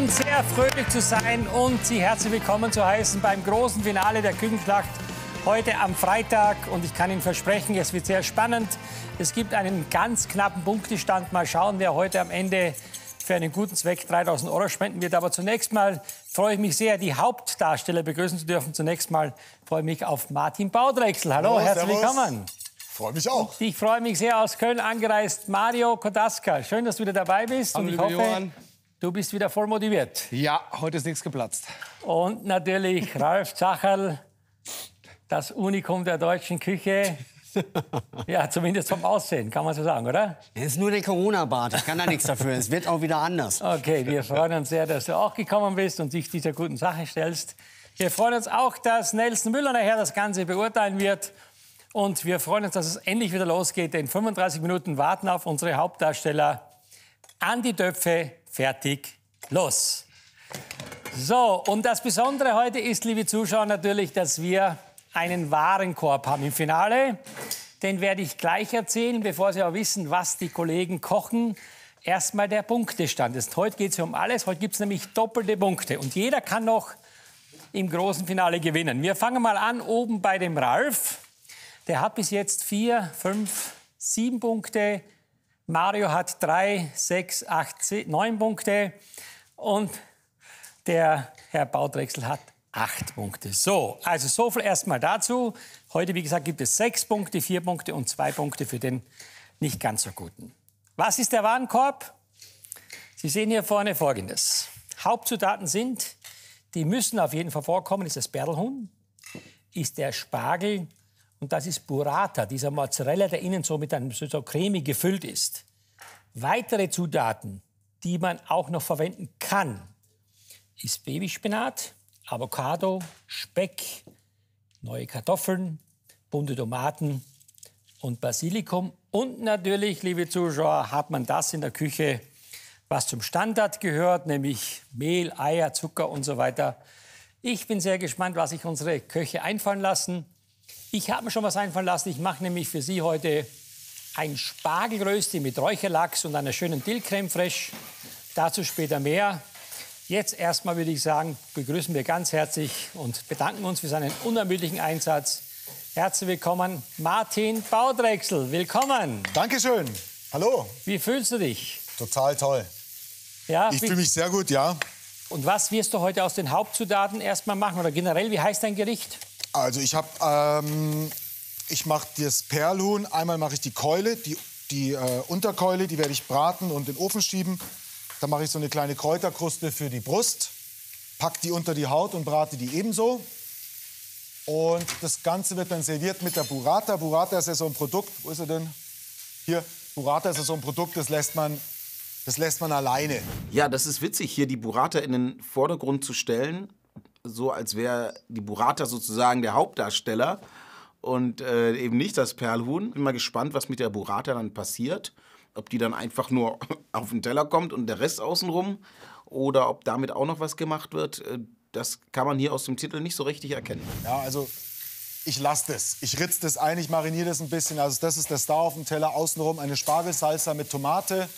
und sehr fröhlich zu sein und Sie herzlich willkommen zu heißen beim großen Finale der Küchenschlacht heute am Freitag. Und ich kann Ihnen versprechen, es wird sehr spannend. Es gibt einen ganz knappen Punktestand. Mal schauen, wer heute am Ende für einen guten Zweck 3000 Euro spenden wird. Aber zunächst mal freue ich mich sehr, die Hauptdarsteller begrüßen zu dürfen. Zunächst mal freue ich mich auf Martin Baudrechsel. Hallo, Hallo herzlich servus. willkommen. Freue mich auch. Ich freue mich sehr aus Köln angereist. Mario Kodaska, schön, dass du wieder dabei bist. Hallo, und ich hoffe, Johann. Du bist wieder voll motiviert. Ja, heute ist nichts geplatzt. Und natürlich Ralf Zacherl, das Unikum der deutschen Küche. Ja, zumindest vom Aussehen, kann man so sagen, oder? Es ist nur der Corona-Bart. Ich kann da nichts dafür. Es wird auch wieder anders. Okay, wir freuen uns sehr, dass du auch gekommen bist und dich dieser guten Sache stellst. Wir freuen uns auch, dass Nelson Müller nachher das Ganze beurteilen wird. Und wir freuen uns, dass es endlich wieder losgeht. In 35 Minuten warten auf unsere Hauptdarsteller. An die Töpfe, fertig, los. So, und das Besondere heute ist, liebe Zuschauer, natürlich, dass wir einen Warenkorb haben im Finale. Den werde ich gleich erzählen, bevor Sie auch wissen, was die Kollegen kochen. Erstmal der Punktestand. Jetzt, heute geht es um alles. Heute gibt es nämlich doppelte Punkte. Und jeder kann noch im großen Finale gewinnen. Wir fangen mal an oben bei dem Ralf. Der hat bis jetzt vier, fünf, sieben Punkte. Mario hat drei, sechs, acht, neun Punkte. Und der Herr Baudrechsel hat acht Punkte. So, also so viel erstmal dazu. Heute, wie gesagt, gibt es sechs Punkte, vier Punkte und zwei Punkte für den nicht ganz so guten. Was ist der Warenkorb? Sie sehen hier vorne Folgendes. Hauptzutaten sind, die müssen auf jeden Fall vorkommen, ist das Berlhuhn, ist der Spargel und das ist Burrata, dieser Mozzarella, der innen so mit einem so, cremig gefüllt ist. Weitere Zutaten, die man auch noch verwenden kann, ist Babyspinat, Avocado, Speck, neue Kartoffeln, bunte Tomaten und Basilikum. Und natürlich, liebe Zuschauer, hat man das in der Küche, was zum Standard gehört, nämlich Mehl, Eier, Zucker und so weiter. Ich bin sehr gespannt, was sich unsere Köche einfallen lassen. Ich habe mir schon was einfallen lassen. Ich mache nämlich für Sie heute ein Spargelrösti mit Räucherlachs und einer schönen Dillcreme fraiche. Dazu später mehr. Jetzt erstmal würde ich sagen, begrüßen wir ganz herzlich und bedanken uns für seinen unermüdlichen Einsatz. Herzlich willkommen, Martin Baudrechsel. Willkommen. Dankeschön. Hallo. Wie fühlst du dich? Total toll. Ja, Ich fühle mich sehr gut, ja. und was wirst du heute aus den Hauptzutaten erstmal machen? Oder generell, wie heißt dein Gericht? Also ich habe, ähm, ich mache das Perlhuhn. Einmal mache ich die Keule, die, die äh, Unterkeule, die werde ich braten und in den Ofen schieben. Dann mache ich so eine kleine Kräuterkruste für die Brust, pack die unter die Haut und brate die ebenso. Und das Ganze wird dann serviert mit der Burrata. Burrata ist ja so ein Produkt, wo ist er denn? Hier, Burrata ist ja so ein Produkt, das lässt man, das lässt man alleine. Ja, das ist witzig, hier die Burrata in den Vordergrund zu stellen, so als wäre die Burrata sozusagen der Hauptdarsteller und äh, eben nicht das Perlhuhn. Bin mal gespannt, was mit der Burrata dann passiert. Ob die dann einfach nur auf den Teller kommt und der Rest außenrum oder ob damit auch noch was gemacht wird. Äh, Das kann man hier aus dem Titel nicht so richtig erkennen. Ja, also ich lasse das. Ich ritze das ein, ich mariniere das ein bisschen. Also das ist der Star auf dem Teller. Außenrum eine Spargelsalsa mit Tomate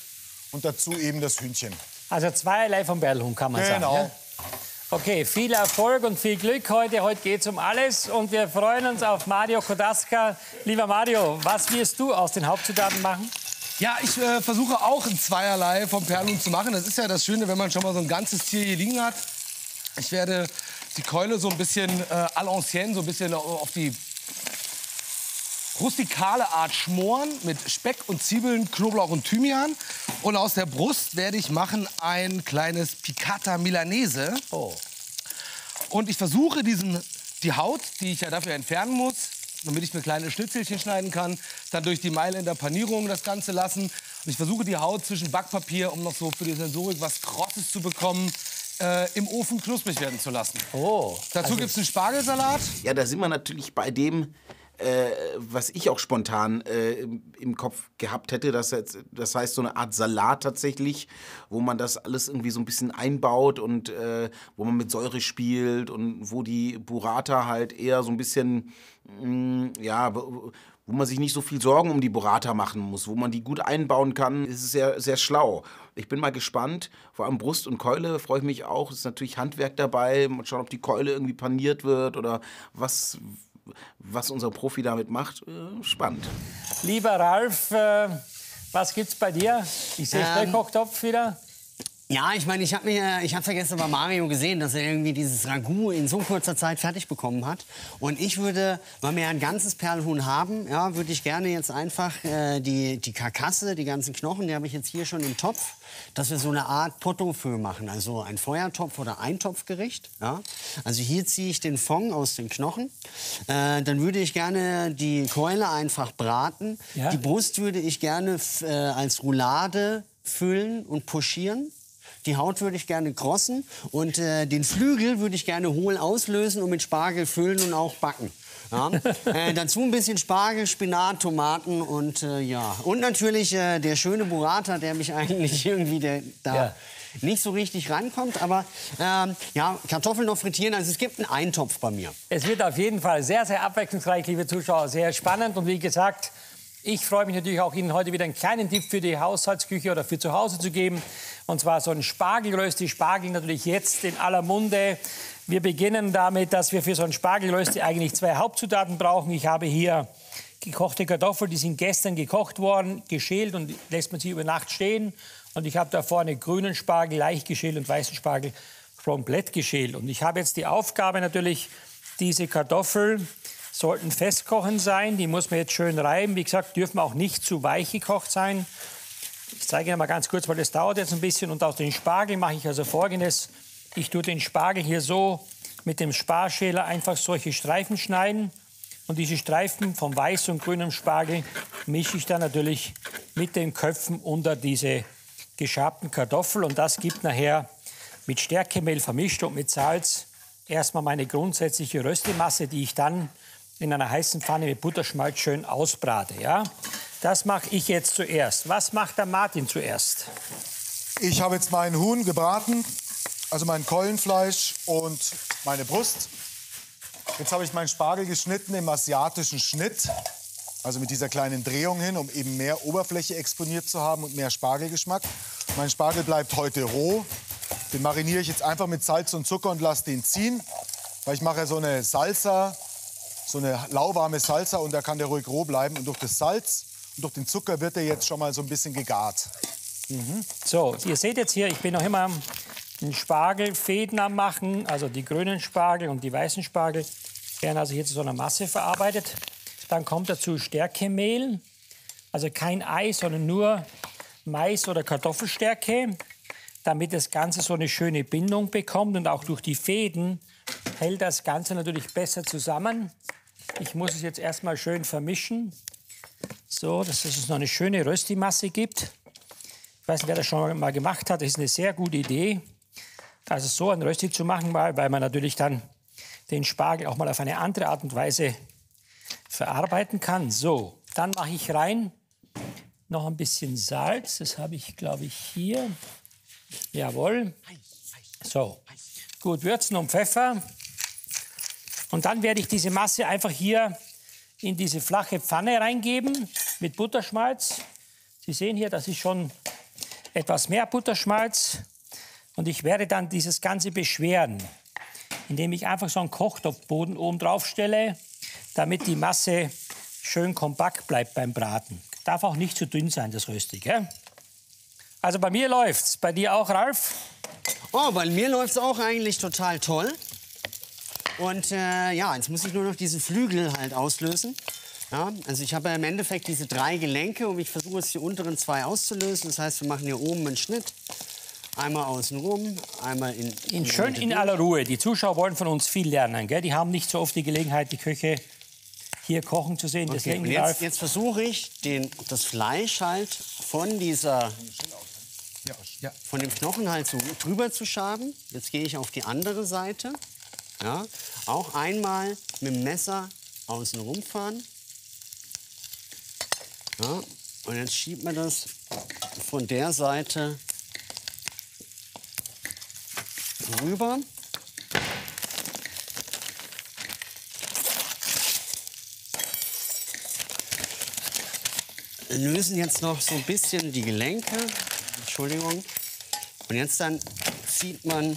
und dazu eben das Hühnchen. Also zweierlei vom Berlhuhn, kann man Genau. sagen. Ja? Okay, viel Erfolg und viel Glück heute. Heute geht es um alles und wir freuen uns auf Mario Kodaska. Lieber Mario, was wirst du aus den Hauptzutaten machen? Ja, ich äh, versuche auch ein Zweierlei vom Perlhuhn zu machen. Das ist ja das Schöne, wenn man schon mal so ein ganzes Tier hier liegen hat. Ich werde die Keule so ein bisschen äh, à l'ancienne, so ein bisschen auf die rustikale Art schmoren mit Speck und Zwiebeln, Knoblauch und Thymian. Und aus der Brust werde ich machen ein kleines Piccata Milanese. Oh. Und ich versuche diesen, die Haut, die ich ja dafür entfernen muss, damit ich mir kleine Schnitzelchen schneiden kann, dann durch die Mailänder Panierung das Ganze lassen. Und ich versuche die Haut zwischen Backpapier, um noch so für die Sensorik was Krosses zu bekommen, äh, im Ofen knusprig werden zu lassen. Oh. Dazu gibt es einen Spargelsalat. Ja, da sind wir natürlich bei dem, äh, was ich auch spontan äh, im, Kopf gehabt hätte. Das, das heißt, so eine Art Salat tatsächlich, wo man das alles irgendwie so ein bisschen einbaut und äh, wo man mit Säure spielt und wo die Burrata halt eher so ein bisschen, mh, ja, wo, wo man sich nicht so viel Sorgen um die Burrata machen muss, wo man die gut einbauen kann, ist es sehr, sehr schlau. Ich bin mal gespannt, vor allem Brust und Keule freue ich mich auch. Es ist natürlich Handwerk dabei, mal schauen, ob die Keule irgendwie paniert wird oder was, was unser Profi damit macht. Äh, spannend. Lieber Ralf, äh, was gibt's bei dir? Ich sehe Ähm, Schnellkochtopf wieder. Ja, ich meine, ich habe mir, ich habe ja gestern bei Mario gesehen, dass er irgendwie dieses Ragout in so kurzer Zeit fertig bekommen hat. Und ich würde, weil wir ja ein ganzes Perlhuhn haben, ja, würde ich gerne jetzt einfach äh, die die Karkasse, die ganzen Knochen, die habe ich jetzt hier schon im Topf, dass wir so eine Art Pot-au-feu machen, also ein Feuertopf oder Eintopfgericht. Ja. Also hier ziehe ich den Fond aus den Knochen. Äh, dann würde ich gerne die Keule einfach braten. Ja. Die Brust würde ich gerne äh, als Roulade füllen und pochieren. Die Haut würde ich gerne krossen und äh, den Flügel würde ich gerne hohl auslösen und mit Spargel füllen und auch backen. Ja. äh, dazu ein bisschen Spargel, Spinat, Tomaten und äh, ja. Und natürlich äh, der schöne Burrata, der mich eigentlich irgendwie der, da Ja. nicht so richtig rankommt. Aber ähm, ja, Kartoffeln noch frittieren. Also es gibt einen Eintopf bei mir. Es wird auf jeden Fall sehr, sehr abwechslungsreich, liebe Zuschauer, sehr spannend. Und wie gesagt, ich freue mich natürlich auch, Ihnen heute wieder einen kleinen Tipp für die Haushaltsküche oder für zu Hause zu geben. Und zwar so ein Spargelrösti. Spargel natürlich jetzt in aller Munde. Wir beginnen damit, dass wir für so ein Spargelrösti eigentlich zwei Hauptzutaten brauchen. Ich habe hier gekochte Kartoffeln, die sind gestern gekocht worden, geschält und lässt man sie über Nacht stehen. Und ich habe da vorne grünen Spargel, leicht geschält und weißen Spargel komplett geschält. Und ich habe jetzt die Aufgabe natürlich, diese Kartoffeln sollten festkochen sein. Die muss man jetzt schön reiben. Wie gesagt, dürfen auch nicht zu weich gekocht sein. Ich zeige Ihnen mal ganz kurz, weil das dauert jetzt ein bisschen. Und aus den Spargel mache ich also Folgendes. Ich tue den Spargel hier so mit dem Sparschäler einfach solche Streifen schneiden. Und diese Streifen vom weiß und grünen Spargel mische ich dann natürlich mit den Köpfen unter diese geschabten Kartoffeln. Und das gibt nachher mit Stärkemehl vermischt und mit Salz erstmal meine grundsätzliche Röstemasse, die ich dann in einer heißen Pfanne mit Butterschmalz schön ausbrate. Ja? Das mache ich jetzt zuerst. Was macht der Martin zuerst? Ich habe jetzt meinen Huhn gebraten, also mein Keulenfleisch und meine Brust. Jetzt habe ich meinen Spargel geschnitten im asiatischen Schnitt, also mit dieser kleinen Drehung hin, um eben mehr Oberfläche exponiert zu haben und mehr Spargelgeschmack. Mein Spargel bleibt heute roh. Den mariniere ich jetzt einfach mit Salz und Zucker und lasse den ziehen, weil ich mache so eine Salsa, so eine lauwarme Salsa und da kann der ruhig roh bleiben. Und durch das Salz und durch den Zucker wird er jetzt schon mal so ein bisschen gegart. So, ihr seht jetzt hier, ich bin noch immer den Spargelfäden am machen, also die grünen Spargel und die weißen Spargel werden also hier zu so einer Masse verarbeitet. Dann kommt dazu Stärkemehl, also kein Ei, sondern nur Mais- oder Kartoffelstärke, damit das Ganze so eine schöne Bindung bekommt und auch durch die Fäden hält das Ganze natürlich besser zusammen. Ich muss es jetzt erstmal schön vermischen, so dass es noch eine schöne Röstimasse gibt. Ich weiß nicht, wer das schon mal gemacht hat. Das ist eine sehr gute Idee. Also so ein Rösti zu machen, weil man natürlich dann den Spargel auch mal auf eine andere Art und Weise verarbeiten kann. So, dann mache ich rein noch ein bisschen Salz. Das habe ich, glaube ich, hier. Jawohl. So, gut würzen und Pfeffer. Und dann werde ich diese Masse einfach hier in diese flache Pfanne reingeben mit Butterschmalz. Sie sehen hier, das ist schon etwas mehr Butterschmalz. Und ich werde dann dieses Ganze beschweren, indem ich einfach so einen Kochtopfboden oben drauf stelle, damit die Masse schön kompakt bleibt beim Braten. Darf auch nicht zu dünn sein, das Rösti. Gell? Also bei mir läuft's. Bei dir auch, Ralf? Oh, bei mir läuft es auch eigentlich total toll. Und äh, ja, jetzt muss ich nur noch diesen Flügel halt auslösen. Ja, also ich habe ja im Endeffekt diese drei Gelenke und ich versuche jetzt die unteren zwei auszulösen. Das heißt, wir machen hier oben einen Schnitt. Einmal außen rum, einmal in, In schön in aller Ruhe. Die Zuschauer wollen von uns viel lernen. Gell? Die haben nicht so oft die Gelegenheit, die Köche hier kochen zu sehen. Okay, Deswegen, jetzt, jetzt versuche ich, den, das Fleisch halt von dieser, von dem Knochen halt so drüber zu schaben. Jetzt gehe ich auf die andere Seite. Ja, auch einmal mit dem Messer außen rumfahren. Ja, und jetzt schiebt man das von der Seite rüber. lösen jetzt noch so ein bisschen die Gelenke. Entschuldigung. Und jetzt dann zieht man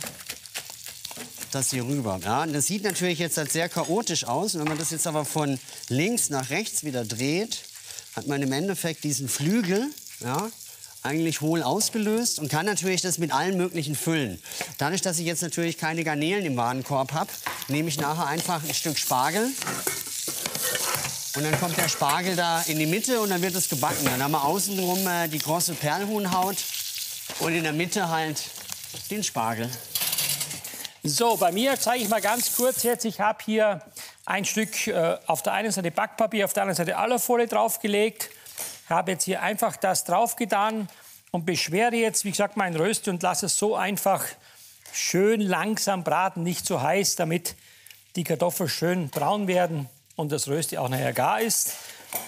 das hier rüber. Ja, das sieht natürlich jetzt halt sehr chaotisch aus. Und wenn man das jetzt aber von links nach rechts wieder dreht, hat man im Endeffekt diesen Flügel, ja, eigentlich hohl ausgelöst und kann natürlich das mit allen möglichen füllen. Dadurch, dass ich jetzt natürlich keine Garnelen im Warenkorb habe, nehme ich nachher einfach ein Stück Spargel. Und dann kommt der Spargel da in die Mitte und dann wird es gebacken. Dann haben wir außenrum äh, die große Perlhuhnhaut und in der Mitte halt den Spargel. So, bei mir zeige ich mal ganz kurz jetzt. Ich habe hier ein Stück äh, auf der einen Seite Backpapier, auf der anderen Seite Alufolie draufgelegt. Habe jetzt hier einfach das draufgetan und beschwere jetzt, wie gesagt, mein Röst und lasse es so einfach schön langsam braten, nicht zu heiß, damit die Kartoffeln schön braun werden und das Rösti auch nachher gar ist.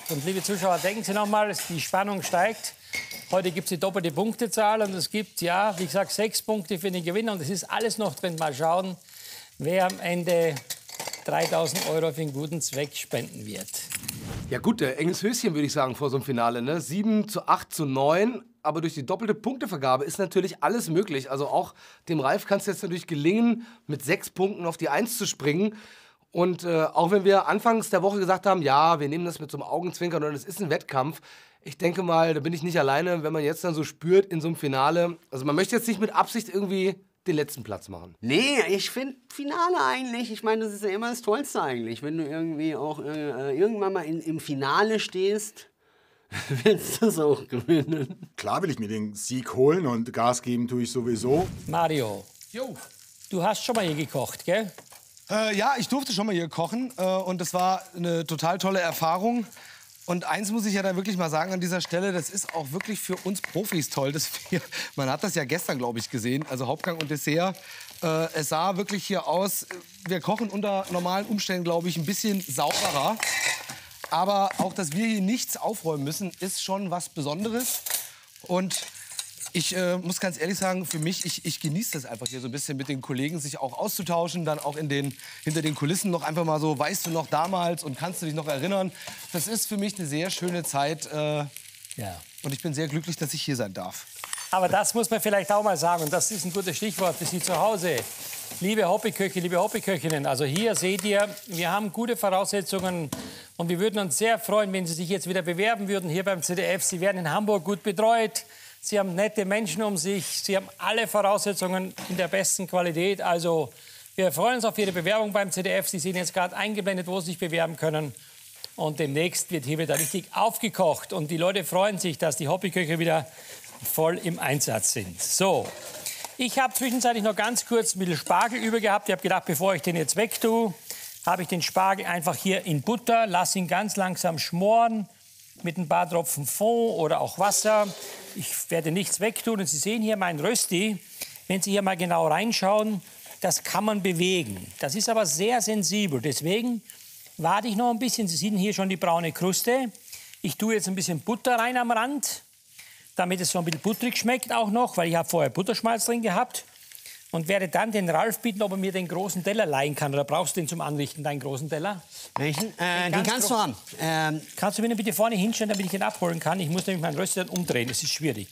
Und liebe Zuschauer, denken Sie noch mal, die Spannung steigt. Heute gibt es die doppelte Punktezahl und es gibt, ja, wie gesagt, sechs Punkte für den Gewinner. Und es ist alles noch drin. Mal schauen, wer am Ende 3000 Euro für einen guten Zweck spenden wird. Ja gut, der enges Höschen würde ich sagen vor so einem Finale. Ne? 7 zu 8 zu 9. Aber durch die doppelte Punktevergabe ist natürlich alles möglich. Also auch dem Ralf kann es jetzt natürlich gelingen, mit sechs Punkten auf die Eins zu springen. Und äh, auch wenn wir anfangs der Woche gesagt haben, ja, wir nehmen das mit so einem Augenzwinkern und es ist ein Wettkampf, ich denke mal, da bin ich nicht alleine, wenn man jetzt dann so spürt in so einem Finale. Also man möchte jetzt nicht mit Absicht irgendwie den letzten Platz machen. Nee, ich finde Finale eigentlich, ich meine, das ist ja immer das Tollste eigentlich. Wenn du irgendwie auch äh, irgendwann mal in, im Finale stehst, willst du es auch gewinnen. Klar will ich mir den Sieg holen und Gas geben tue ich sowieso. Mario, Jo. du hast schon mal hier gekocht, gell? Äh, ja, ich durfte schon mal hier kochen äh, und das war eine total tolle Erfahrung. Und eins muss ich ja da wirklich mal sagen an dieser Stelle, das ist auch wirklich für uns Profis toll, dass wir, man hat das ja gestern, glaube ich, gesehen, also Hauptgang und Dessert. Äh, es sah wirklich hier aus, wir kochen unter normalen Umständen, glaube ich, ein bisschen sauberer. Aber auch, dass wir hier nichts aufräumen müssen, ist schon was Besonderes. Und ich äh, muss ganz ehrlich sagen, für mich, ich, ich genieße das einfach hier so ein bisschen mit den Kollegen, sich auch auszutauschen, dann auch in den, hinter den Kulissen noch einfach mal so, weißt du noch damals und kannst du dich noch erinnern. Das ist für mich eine sehr schöne Zeit äh, Ja. und ich bin sehr glücklich, dass ich hier sein darf. Aber das muss man vielleicht auch mal sagen, und das ist ein gutes Stichwort für Sie zu Hause. Liebe Hobbyköche, liebe Hobbyköchinnen, also hier seht ihr, wir haben gute Voraussetzungen und wir würden uns sehr freuen, wenn Sie sich jetzt wieder bewerben würden hier beim ZDF. Sie werden in Hamburg gut betreut, Sie haben nette Menschen um sich, Sie haben alle Voraussetzungen in der besten Qualität. Also wir freuen uns auf Ihre Bewerbung beim ZDF. Sie sehen jetzt gerade eingeblendet, wo Sie sich bewerben können. Und demnächst wird hier wieder richtig aufgekocht. Und die Leute freuen sich, dass die Hobbyköche wieder voll im Einsatz sind. So, ich habe zwischenzeitlich noch ganz kurz ein bisschen Spargel über gehabt. Ich habe gedacht, bevor ich den jetzt wegtue, habe ich den Spargel einfach hier in Butter, lasse ihn ganz langsam schmoren mit ein paar Tropfen Fond oder auch Wasser. Ich werde nichts wegtun. Und Sie sehen hier mein Rösti. Wenn Sie hier mal genau reinschauen, das kann man bewegen. Das ist aber sehr sensibel. Deswegen warte ich noch ein bisschen. Sie sehen hier schon die braune Kruste. Ich tue jetzt ein bisschen Butter rein am Rand, damit es so ein bisschen butterig schmeckt auch noch, weil ich habe vorher Butterschmalz drin gehabt. Und werde dann den Ralf bitten, ob er mir den großen Teller leihen kann. Oder brauchst du den zum Anrichten, deinen großen Teller? Welchen? Äh, den ganz kannst du haben. Ähm, Kannst du mir den bitte vorne hinstellen, damit ich ihn abholen kann? Ich muss nämlich meinen Röster dann umdrehen. Das ist schwierig.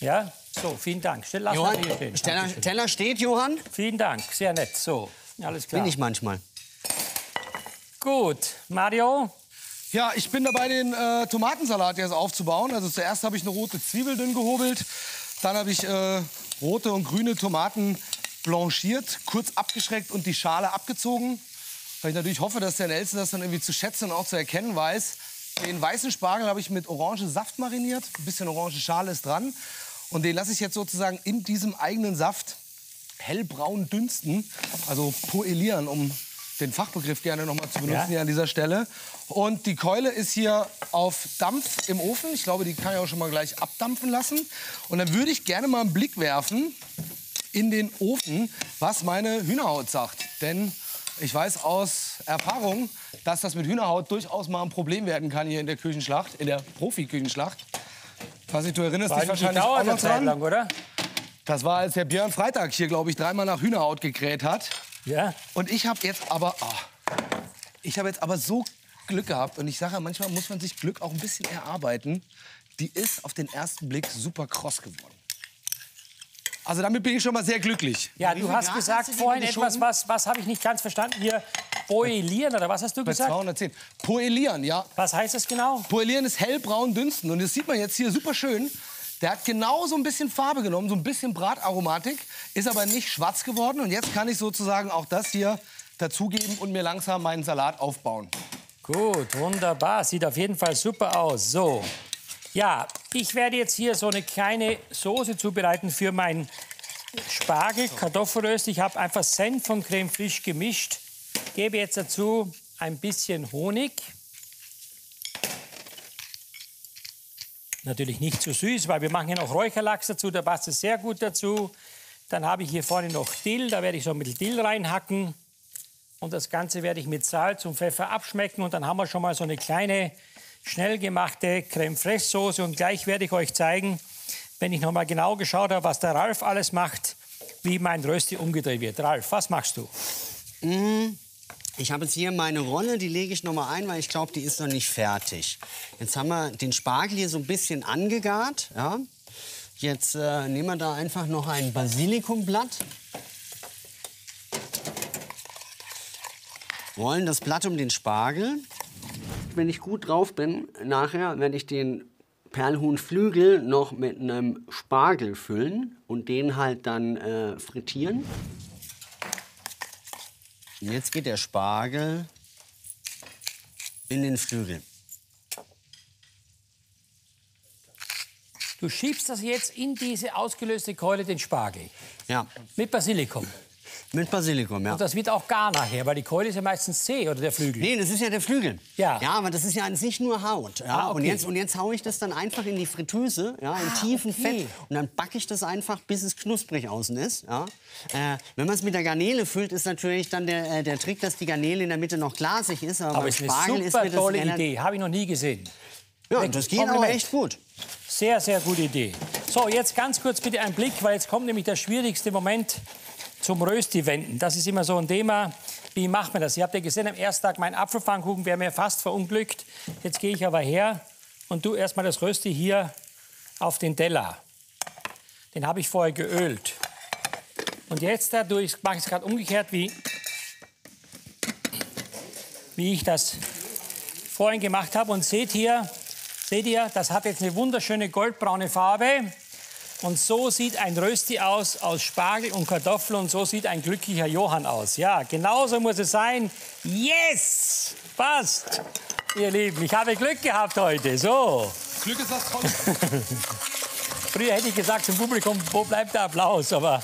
Ja? So, vielen Dank. Stell, lass Johann, mal hier stehen. Teller. Teller steht, Johann. Vielen Dank, sehr nett. So, alles klar. Bin ich manchmal. Gut, Mario, Ja, ich bin dabei, den äh, Tomatensalat jetzt aufzubauen. Also zuerst habe ich eine rote Zwiebel dünn gehobelt. Dann habe ich äh, rote und grüne Tomaten blanchiert, kurz abgeschreckt und die Schale abgezogen. Weil ich natürlich hoffe, dass der Nelson das dann irgendwie zu schätzen und auch zu erkennen weiß. Den weißen Spargel habe ich mit orange Saft mariniert. Ein bisschen orange Schale ist dran. Und den lasse ich jetzt sozusagen in diesem eigenen Saft hellbraun dünsten, also poelieren, um den Fachbegriff gerne noch mal zu benutzen Ja. hier an dieser Stelle. Und die Keule ist hier auf Dampf im Ofen. Ich glaube, die kann ich auch schon mal gleich abdampfen lassen. Und dann würde ich gerne mal einen Blick werfen in den Ofen, was meine Hühnerhaut sagt. Denn ich weiß aus Erfahrung, dass das mit Hühnerhaut durchaus mal ein Problem werden kann hier in der Küchenschlacht, in der Profi-Küchenschlacht. Ich weiß nicht, du erinnerst dich die wahrscheinlich auch noch dran. lang, oder? Das war, als der Björn Freitag hier, glaube ich, dreimal nach Hühnerhaut gekräht hat. Ja. Und ich habe jetzt aber, ah, ich habe jetzt aber so Glück gehabt. Und ich sage, ja, manchmal muss man sich Glück auch ein bisschen erarbeiten. Die ist auf den ersten Blick super kross geworden. Also damit bin ich schon mal sehr glücklich. Ja, du hast Grad gesagt hast vorhin etwas, was, was habe ich nicht ganz verstanden hier? Boilieren oder was hast du Bei gesagt? 210. Poelieren, ja. Was heißt das genau? Poelieren ist hellbraun dünsten. Und das sieht man jetzt hier super schön. Der hat genau so ein bisschen Farbe genommen, so ein bisschen Brataromatik, ist aber nicht schwarz geworden. Und jetzt kann ich sozusagen auch das hier dazugeben und mir langsam meinen Salat aufbauen. Gut, wunderbar. Sieht auf jeden Fall super aus. So. Ja, ich werde jetzt hier so eine kleine Soße zubereiten für mein Spargel, Kartoffelröst. Ich habe einfach Senf und Creme frisch gemischt. Gebe jetzt dazu ein bisschen Honig. Natürlich nicht zu süß, weil wir machen hier noch Räucherlachs dazu, da passt es sehr gut dazu. Dann habe ich hier vorne noch Dill, da werde ich so ein bisschen Dill reinhacken. Und das Ganze werde ich mit Salz und Pfeffer abschmecken. Und dann haben wir schon mal so eine kleine, schnell gemachte Creme Fraiche Soße. Und gleich werde ich euch zeigen, wenn ich noch mal genau geschaut habe, was der Ralf alles macht, wie mein Rösti umgedreht wird. Ralf, was machst du? Ich habe jetzt hier meine Rolle, die lege ich noch mal ein, weil ich glaube, die ist noch nicht fertig. Jetzt haben wir den Spargel hier so ein bisschen angegart. Ja. Jetzt äh, nehmen wir da einfach noch ein Basilikumblatt. Rollen das Blatt um den Spargel. Wenn ich gut drauf bin, nachher werde ich den Perlhuhnflügel noch mit einem Spargel füllen und den halt dann äh, frittieren. Und jetzt geht der Spargel in den Flügel. Du schiebst das jetzt in diese ausgelöste Keule, den Spargel, Ja, mit Basilikum. Mit Basilikum, ja. Und das wird auch gar nachher, weil die Keule ist ja meistens zäh oder der Flügel. Nee, das ist ja der Flügel. Ja. Ja, aber das ist ja an sich nur Haut. Ja. Ah, okay. und, jetzt, und jetzt haue ich das dann einfach in die Fritteuse, ja, in tiefen okay. Fett. Und dann backe ich das einfach, bis es knusprig außen ist. Ja. Äh, wenn man es mit der Garnele füllt, ist natürlich dann der, äh, der Trick, dass die Garnele in der Mitte noch glasig ist. Aber, Aber ist eine Spargel ist super das tolle Idee, habe ich noch nie gesehen. Ja, das geht aber echt gut. Sehr, sehr gute Idee. So, jetzt ganz kurz bitte ein Blick, weil jetzt kommt nämlich der schwierigste Moment zum Rösti wenden. Das ist immer so ein Thema. Wie macht man das? Ihr habt ja gesehen, am ersten Tag mein Apfelpfannkuchen wäre mir fast verunglückt. Jetzt gehe ich aber her und tu erstmal das Rösti hier auf den Teller. Den habe ich vorher geölt. Und jetzt dadurch mache ich es gerade umgekehrt, wie, wie ich das vorhin gemacht habe. Und seht hier, seht ihr, das hat jetzt eine wunderschöne goldbraune Farbe. Und so sieht ein Rösti aus, aus Spargel und Kartoffeln. Und so sieht ein glücklicher Johann aus. Ja, genauso muss es sein. Yes! Passt! Ihr Lieben, ich habe Glück gehabt heute. So. Glück ist was Tolles. Früher hätte ich gesagt zum Publikum, wo bleibt der Applaus? Aber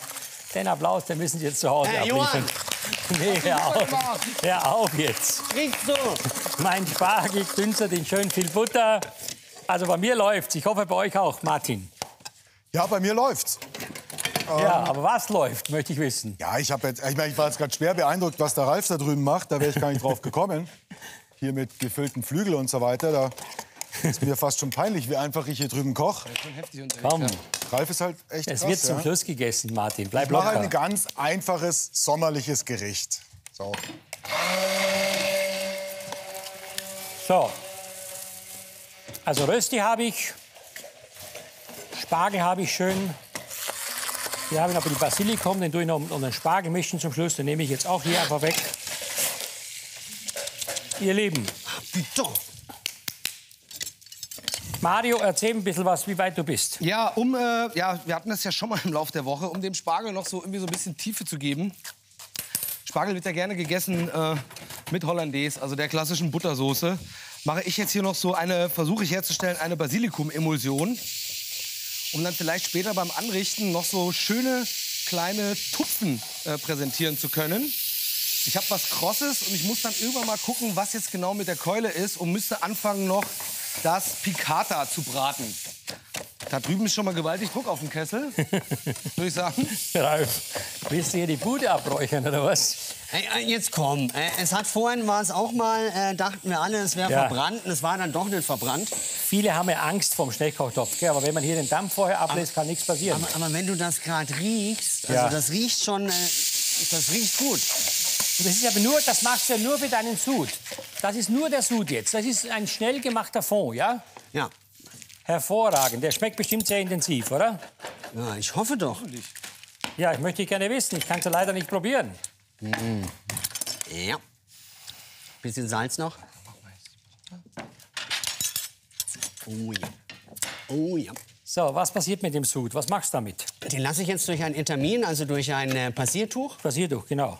den Applaus, den müssen Sie jetzt zu Hause Äh, abliefern. Johann. Nee, hör auf. Hör auf jetzt. Riecht so. Mein Spargel dünstet in schön viel Butter. Also bei mir läuft's. Ich hoffe bei euch auch, Martin. Ja, bei mir läuft's. Ja, aber was läuft, möchte ich wissen. Ja, ich, hab jetzt, ich, mein, ich war jetzt gerade schwer beeindruckt, was der Ralf da drüben macht. Da wäre ich gar nicht drauf gekommen. Hier mit gefüllten Flügel und so weiter. Da ist mir fast schon peinlich, wie einfach ich hier drüben koche. Komm, Ralf ist halt echt es krass, wird zum ja. Schluss gegessen, Martin. Bleib Ich mache halt ein locker. ganz einfaches, sommerliches Gericht. So. So. Also Rösti habe ich. Spargel habe ich schön. Hier habe ich noch ein bisschen Basilikum, den tue ich noch um den Spargel mischen zum Schluss. Den nehme ich jetzt auch hier einfach weg. Ihr Lieben, Bitte. Mario, erzähl ein bisschen was, wie weit du bist. Ja, um, äh, ja, wir hatten das ja schon mal im Laufe der Woche, um dem Spargel noch so irgendwie so ein bisschen Tiefe zu geben. Spargel wird ja gerne gegessen äh, mit Hollandaise, also der klassischen Buttersoße. Mache ich jetzt hier noch so eine, versuche ich herzustellen, eine Basilikum-Emulsion, um dann vielleicht später beim Anrichten noch so schöne kleine Tupfen äh, präsentieren zu können. Ich habe was Krosses und ich muss dann irgendwann mal gucken, was jetzt genau mit der Keule ist und müsste anfangen noch das Piccata zu braten. Da drüben ist schon mal gewaltig Druck auf dem Kessel, würde ich sagen. Ralf, willst du hier die Bude abräuchern oder was? Ey, äh, jetzt komm. Äh, Es hat vorhin war es auch mal, äh, dachten wir alle, es wäre Ja. verbrannt. Und es war dann doch nicht verbrannt. Viele haben ja Angst vom Schnellkochtopf. Gell? Aber wenn man hier den Dampf vorher ablässt, kann nichts passieren. Aber, aber wenn du das gerade riechst, also Ja. das riecht schon, äh, das riecht gut. Und das ist aber nur, das machst du ja nur für deinen Sud. Das ist nur der Sud jetzt. Das ist ein schnell gemachter Fond, ja? Ja. Hervorragend. Der schmeckt bestimmt sehr intensiv, oder? ja, ich hoffe doch. Ja, ich möchte gerne wissen. Ich kann es ja leider nicht probieren. Ja. Bisschen Salz noch. Oh ja. Oh ja. So, was passiert mit dem Sud? Was machst du damit? Den lasse ich jetzt durch ein Intermin, also durch ein äh, Passiertuch. Passiertuch, genau.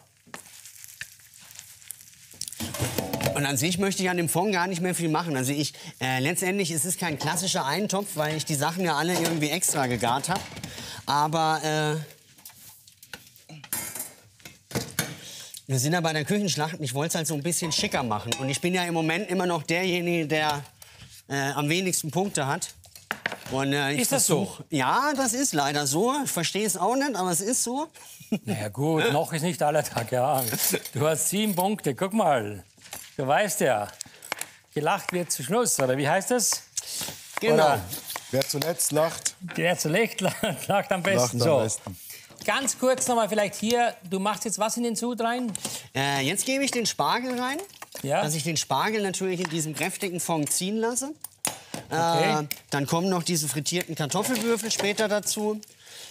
Und an sich möchte ich an dem Fond gar nicht mehr viel machen. Also ich, äh, letztendlich ist es kein klassischer Eintopf, weil ich die Sachen ja alle irgendwie extra gegart habe. Aber äh, wir sind ja bei der Küchenschlacht und ich wollte es halt so ein bisschen schicker machen. Und ich bin ja im Moment immer noch derjenige, der äh, am wenigsten Punkte hat. Und, äh, Ist das so? versuch- Ja, das ist leider so. Ich verstehe es auch nicht, aber es ist so. Na gut, noch ist nicht aller Tag ja. Du hast sieben Punkte, guck mal. Du weißt ja, gelacht wird zu Schluss, oder wie heißt das? Genau. Oder Wer zuletzt lacht, der zuletzt lacht, lacht am besten. lacht am so. besten. Ganz kurz noch mal vielleicht hier, du machst jetzt was in den Sud rein? Äh, jetzt gebe ich den Spargel rein. Ja. Dass ich den Spargel natürlich in diesem kräftigen Fond ziehen lasse. Okay. Äh, dann kommen noch diese frittierten Kartoffelwürfel später dazu.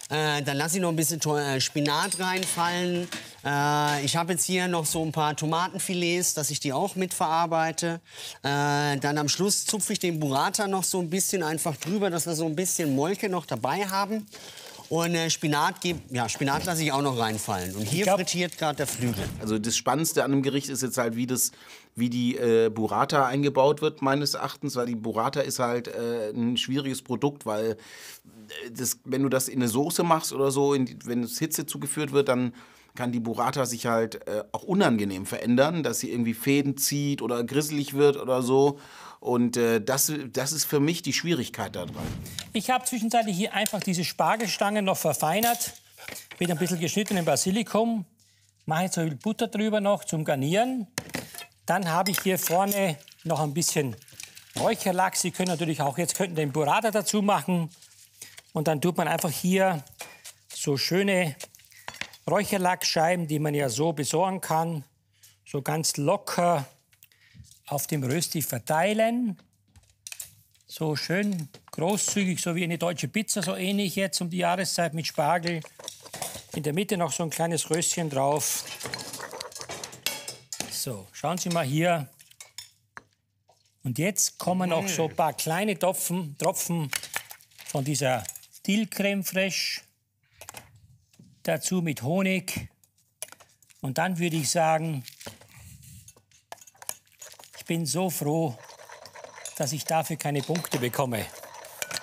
Äh, dann lasse ich noch ein bisschen äh, Spinat reinfallen. Äh, ich habe jetzt hier noch so ein paar Tomatenfilets, dass ich die auch mitverarbeite. Äh, dann am Schluss zupfe ich den Burrata noch so ein bisschen einfach drüber, dass wir so ein bisschen Molke noch dabei haben. Und äh, Spinat, geb- ja, Spinat lasse ich auch noch reinfallen. Und hier glaub- frittiert gerade der Flügel. Also das Spannendste an dem Gericht ist jetzt halt, wie das, wie die äh, Burrata eingebaut wird, meines Erachtens, weil die Burrata ist halt äh, ein schwieriges Produkt, weil äh, das, wenn du das in eine Soße machst oder so, die, wenn es Hitze zugeführt wird, dann kann die Burrata sich halt äh, auch unangenehm verändern, dass sie irgendwie Fäden zieht oder grisselig wird oder so. Und äh, das, das ist für mich die Schwierigkeit daran. Ich habe zwischenzeitlich hier einfach diese Spargelstangen noch verfeinert mit ein bisschen geschnittenem Basilikum. Mache jetzt so viel Butter drüber noch zum Garnieren. Dann habe ich hier vorne noch ein bisschen Räucherlachs. Sie können natürlich auch jetzt könnten den Burrata dazu machen. Und dann tut man einfach hier so schöne Räucherlachsscheiben, die man ja so besorgen kann, so ganz locker auf dem Rösti verteilen. So schön großzügig, so wie eine deutsche Pizza, so ähnlich jetzt um die Jahreszeit mit Spargel. In der Mitte noch so ein kleines Röschen drauf. So, schauen Sie mal hier. Und jetzt kommen noch so ein paar kleine Tropfen, Tropfen von dieser Dill Creme Fraiche dazu mit Honig. Und dann würde ich sagen, ich bin so froh, dass ich dafür keine Punkte bekomme.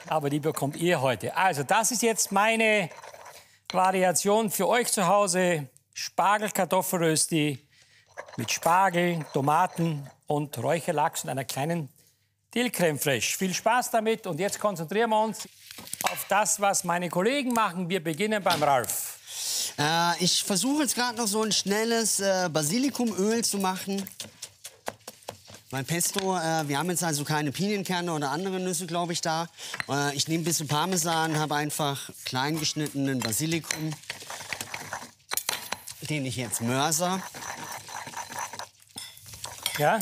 Aber die bekommt ihr heute. Also das ist jetzt meine Variation für euch zu Hause. Spargel-Kartoffelrösti mit Spargel, Tomaten und Räucherlachs und einer kleinen Dillcreme fraiche. Viel Spaß damit und jetzt konzentrieren wir uns auf das, was meine Kollegen machen. Wir beginnen beim Ralf. Äh, ich versuche jetzt gerade noch so ein schnelles äh, Basilikumöl zu machen. Mein Pesto, äh, wir haben jetzt also keine Pinienkerne oder andere Nüsse, glaube ich, da. Äh, ich nehme ein bisschen Parmesan, habe einfach klein geschnittenen Basilikum, den ich jetzt mörser. Ja?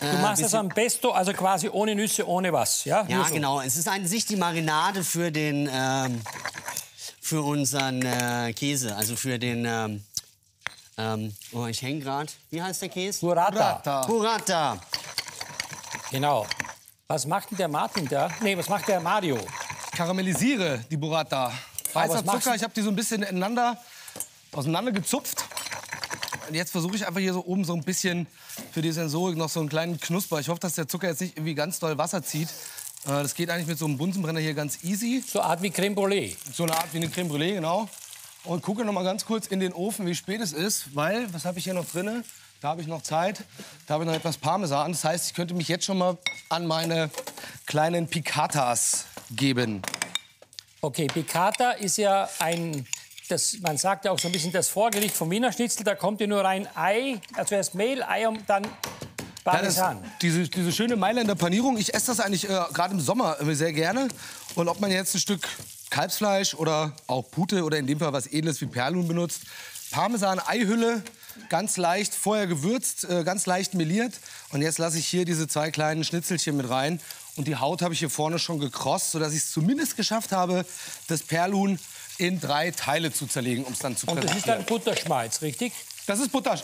Du machst das am Pesto, also quasi ohne Nüsse, ohne was. Ja, Ja, so. genau. Es ist an sich die Marinade für den, ähm, für unseren äh, Käse, also für den, ähm, ähm, oh, ich hänge gerade. Wie heißt der Käse? Burrata. Burrata. Genau. Was macht denn der Martin da? Nee, was macht der Mario? karamellisiere die Burrata. Weißer machst Zucker, du? ich habe die so ein bisschen ineinander, auseinander gezupft. Und jetzt versuche ich einfach hier so oben so ein bisschen für die Sensorik noch so einen kleinen Knusper. Ich hoffe, dass der Zucker jetzt nicht irgendwie ganz doll Wasser zieht. Äh, Das geht eigentlich mit so einem Bunsenbrenner hier ganz easy. So eine Art wie Creme Brûlée. So eine Art wie eine Creme Brûlée, genau. Und gucke noch mal ganz kurz in den Ofen, wie spät es ist, weil, was habe ich hier noch drin? Da habe ich noch Zeit. Da habe ich noch etwas Parmesan. Das heißt, ich könnte mich jetzt schon mal an meine kleinen Piccatas geben. Okay, Piccata ist ja ein, das, man sagt ja auch so ein bisschen das Vorgericht vom Wiener Schnitzel. Da kommt ja nur rein Ei, also erst Mehl, Ei und dann Ja, das, Parmesan. diese, diese schöne Mailänder Panierung, ich esse das eigentlich äh, gerade im Sommer äh, sehr gerne. Und ob man jetzt ein Stück Kalbsfleisch oder auch Pute oder in dem Fall was Edles wie Perlhuhn benutzt, Parmesan, Eihülle, ganz leicht vorher gewürzt, äh, ganz leicht meliert. Und jetzt lasse ich hier diese zwei kleinen Schnitzelchen mit rein. Und die Haut habe ich hier vorne schon gekrost, sodass ich es zumindest geschafft habe, das Perlhuhn in drei Teile zu zerlegen, um es dann zu Und das ist präsentieren. dann Butterschmalz, richtig? Das ist, Butter,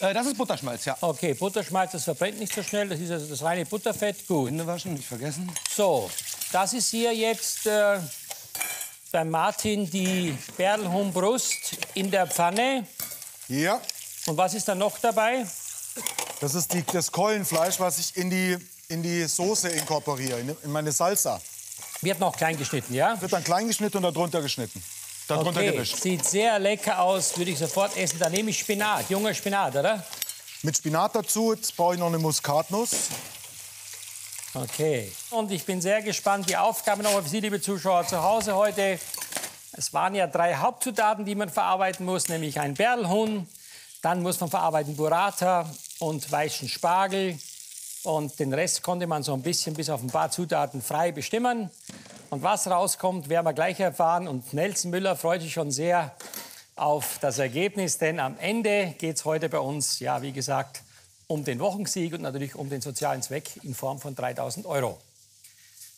äh, das ist Butterschmalz, ja. Okay, Butterschmalz, das verbrennt nicht so schnell. Das ist also das reine Butterfett. Gut. Hände waschen, nicht vergessen. So, das ist hier jetzt äh, bei Martin die Perlhuhnbrust in der Pfanne. Ja, Und was ist da noch dabei? das ist die, das Keulenfleisch, was ich in die, in die Soße inkorporiere, in, in meine Salsa. Wird noch klein geschnitten, ja? Wird dann klein geschnitten und darunter geschnitten. Darunter Okay, gemischt. sieht sehr lecker aus, würde ich sofort essen. Da nehme ich Spinat, junger Spinat, oder? Mit Spinat dazu, jetzt brauche ich noch eine Muskatnuss. Okay. Und ich bin sehr gespannt, die Aufgabe noch für Sie, liebe Zuschauer, zu Hause heute. Es waren ja drei Hauptzutaten, die man verarbeiten muss, nämlich ein Berlhuhn, dann muss man verarbeiten Burrata und weißen Spargel. Und den Rest konnte man so ein bisschen bis auf ein paar Zutaten frei bestimmen. Und was rauskommt, werden wir gleich erfahren. Und Nelson Müller freut sich schon sehr auf das Ergebnis, denn am Ende geht es heute bei uns, ja, wie gesagt, um den Wochensieg und natürlich um den sozialen Zweck in Form von 3000 Euro.